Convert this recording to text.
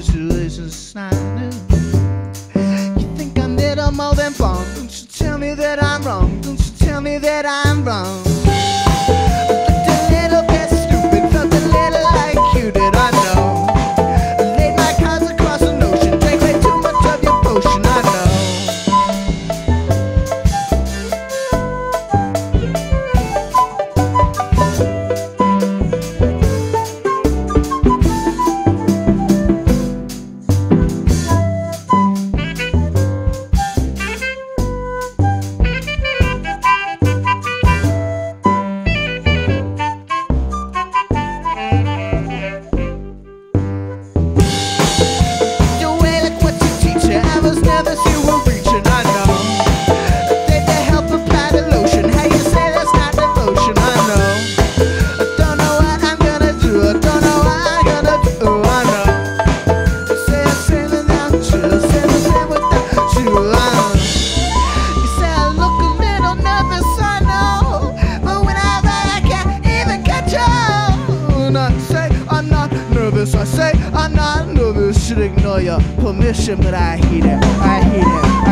situation's shining. You think I'm little more than born? Don't you tell me that I'm wrong. Don't you tell me that I'm wrong. I say I'm not nervous. I say I'm not nervous. Should ignore your permission, but I hear it. I hear it.